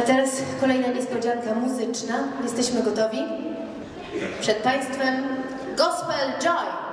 A teraz kolejna niespodzianka muzyczna. Jesteśmy gotowi? Przed Państwem Gospel Joy.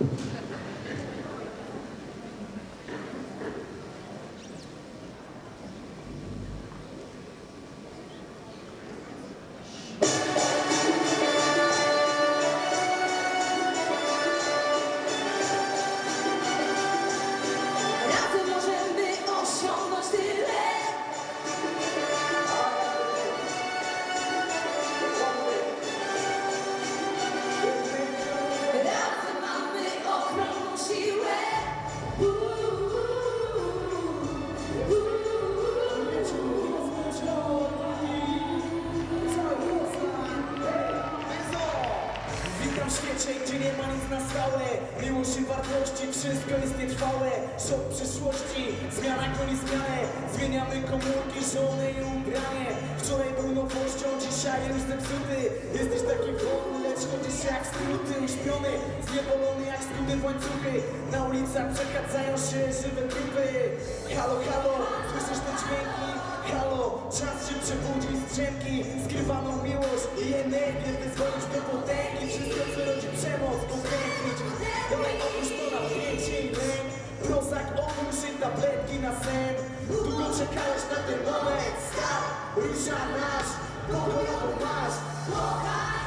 you. Zepsuty Jesteś taki wolny, lecz chodzisz jak skróty Uśpiony, zniewolony jak skuty w łańcuchy. Na ulicach przechadzają się żywe trupy Halo, halo, słyszysz te dźwięki? Halo, czas się przebudzić z drzemki. Skrywaną miłość i energię Wyzwolić do potęgi. Wszystko co rodzi przemoc potępić. Dalej oprócz to napięcie i lęk Prozak, oprócz i tabletki na sen. Długo czekałeś na ten moment. Stop, róża nasz Pokojowo masz Kochaj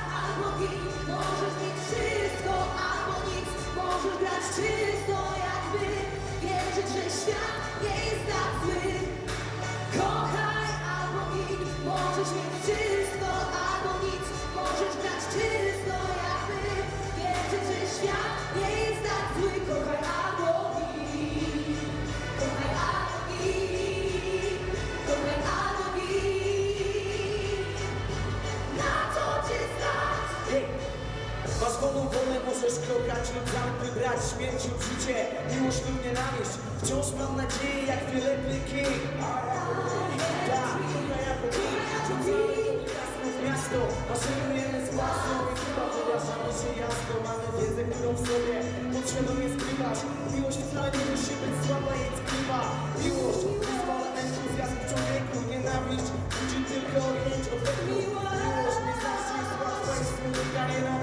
Masz wolną wolę, możesz krokać lub zamknąć brać śmierć lub życie, miłość lub nienawiść. Wciąż mam nadzieję, jak wiele pliki. Tak, rzucamy jasno w miasto, maszerujemy z własną i chyba wyrażamy się jasno. Mamy wiedzę, którą w sobie podświadomie skrywasz. Miłość wcale nie musi być słaba i tkliwa. Miłość wyzwala entuzjazm w człowieku, nienawiść budzi tylko chęć odwetu. Miłość nie jest łatwa i smutna, nienawidząc,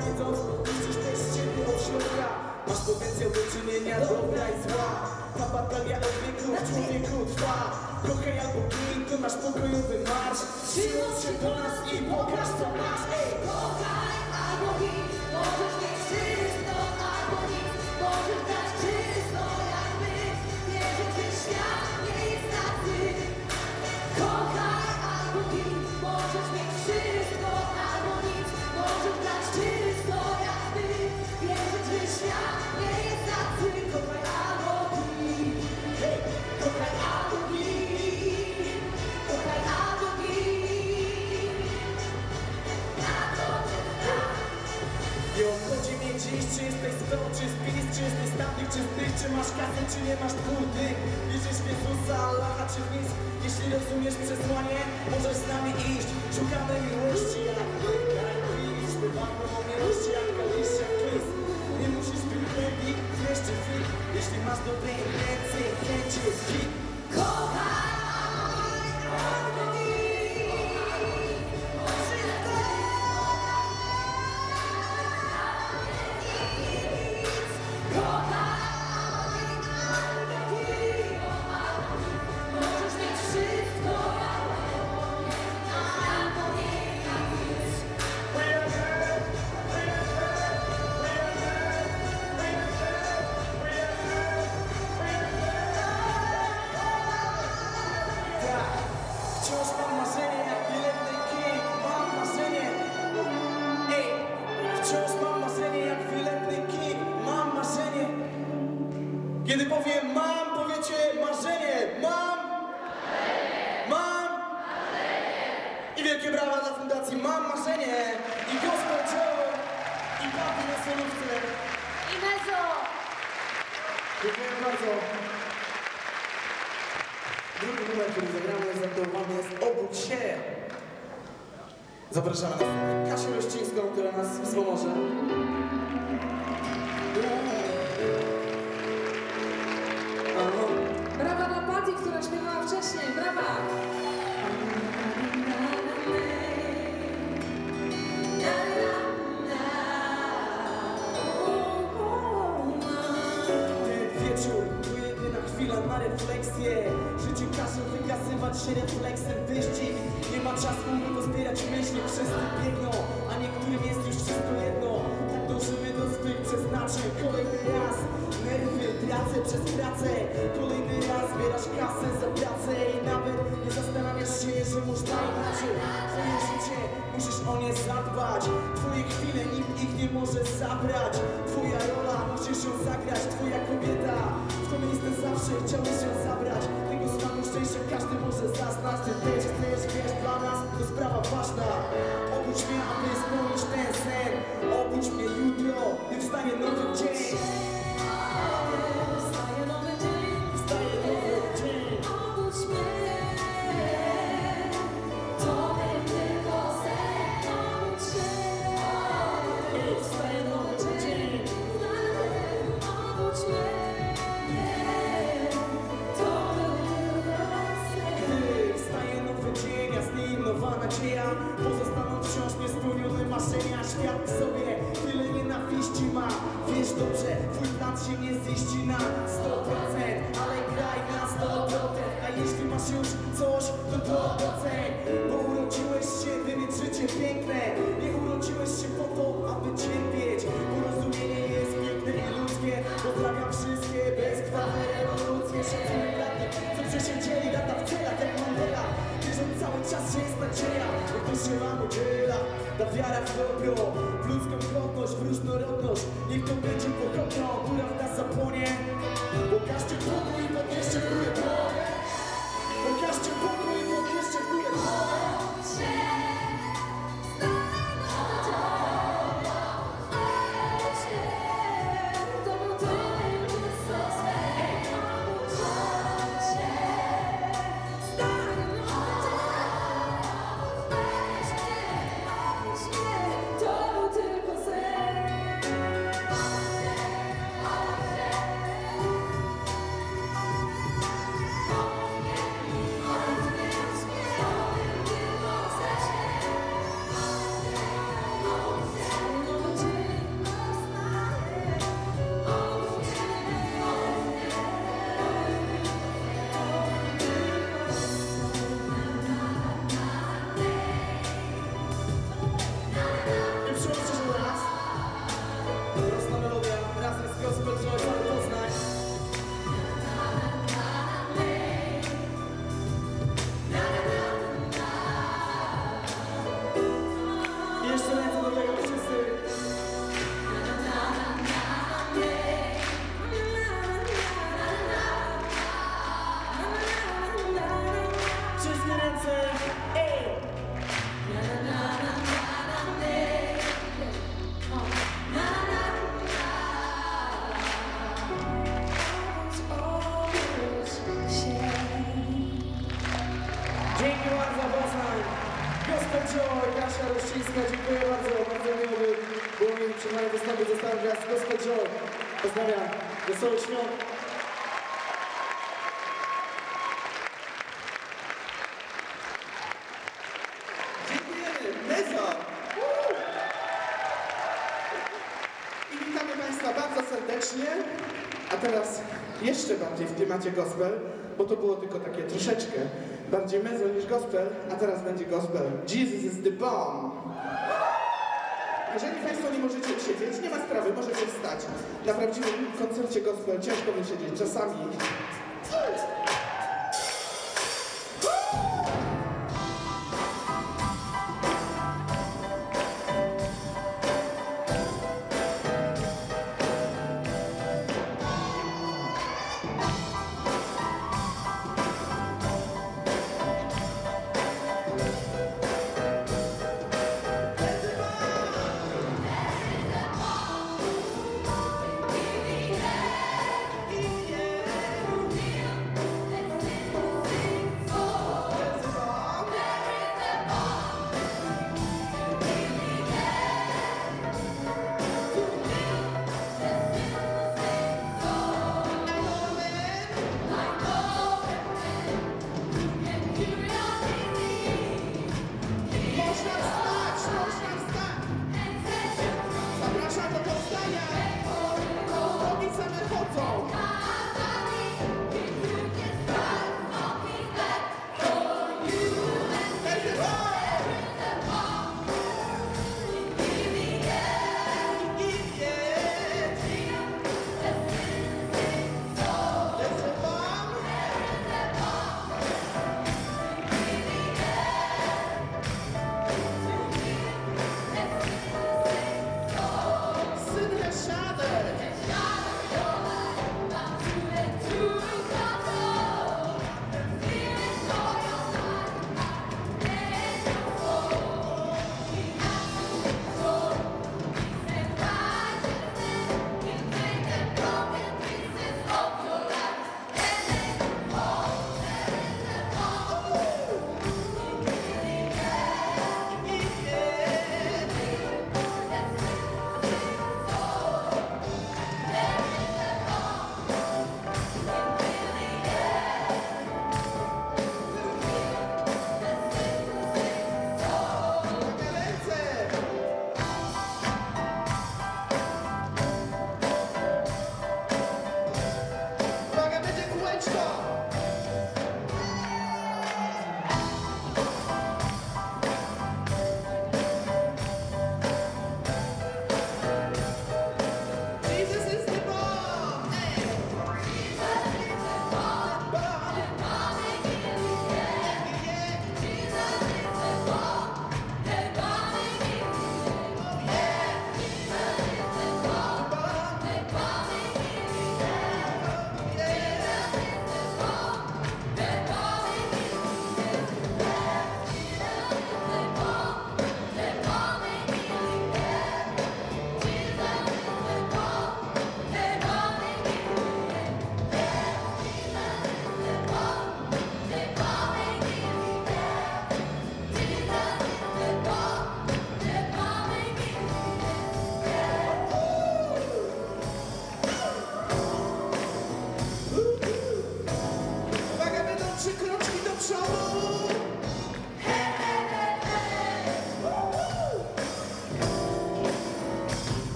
Masz potencjał do czynienia dobra i zła. Ta batalia od wieków w człowieku trwa. Kochaj albo gin, to nasz pokojowy marsz. Przyłącz się do nas i pokaż co masz. Ej! Kochaj albo gin, możesz masz kasę, czy nie masz twórdy. Wierzysz w Jezusa, Allaha, czy w nic? Jeśli rozumiesz przesłanie, możesz z nami iść. Szukamy miłości, jak jak widzisz. Bywamy o miłości, jak kalisz, jak quiz. Nie musisz być głębi, wreszcie fit. Jeśli masz dobre intencje, chęci jest hit. Drugi numer, który zagramy zatytułowany jest Obudź się. Zapraszamy na scenę Kasię Rościńską, która nas wspomoże. Wykazywać się refleksem wyścig. Nie ma czasu, by pozbierać myśli. Wszyscy biegną, a niektórym jest już wszystko jedno. Tak dążymy do swych przeznaczeń. Kolejny raz nerwy tracę przez pracę. Kolejny raz zbierasz kasę za pracę. I nawet nie zastanawiasz się, że można inaczej Twoje życie, musisz o nie zadbać. Twoje chwile, nikt ich nie może zabrać. Twoja rola, musisz ją zagrać. Twoja kobieta, w to miejsce zawsze chciałeś ją zabrać. Tego smaku szczęścia każdy с нас нашите че се живееш това нас като справа важна Обуч ме, а не изпълниш тен сен Обуч ме, Ютро, не встане нов чейн nadzieja Pozostaną wciąż niespełnione marzenia Świat w sobie tyle nienawiści ma. Wiesz dobrze, twój plan się nie ziści na 100% Ale graj na 100% A jeśli masz już coś, to to doceń Bo urodziłeś się, by mieć życie piękne czas, nadzieja Jak to się wam udziela Ta wiara w dobro W ludzką godność, w różnorodność. Niech to będzie pogodną, góra w nas zapłonie. Pokażcie pokój i podnieście w górę głowę. Pokażcie pokój i podnieście w górę Gospel Joy. Pozdrawiam, wesołych świąt. Dziękujemy! Mezo! I witamy Państwa bardzo serdecznie. A teraz jeszcze bardziej w klimacie gospel, bo to było tylko takie troszeczkę bardziej mezo niż gospel, a teraz będzie gospel. Jesus is the bomb! Jeżeli Państwo nie możecie siedzieć, nie ma sprawy, możecie wstać. Na prawdziwym koncercie gospel ciężko wysiedzieć. Czasami